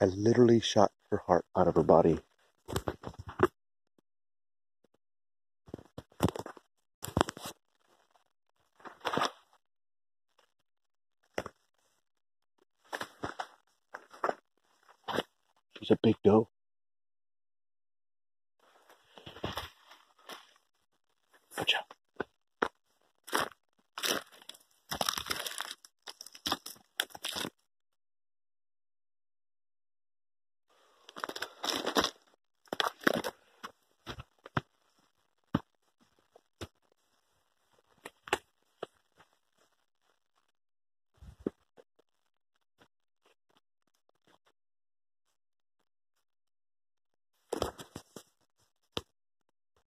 I literally shot her heart out of her body. She's a big doe. Good job.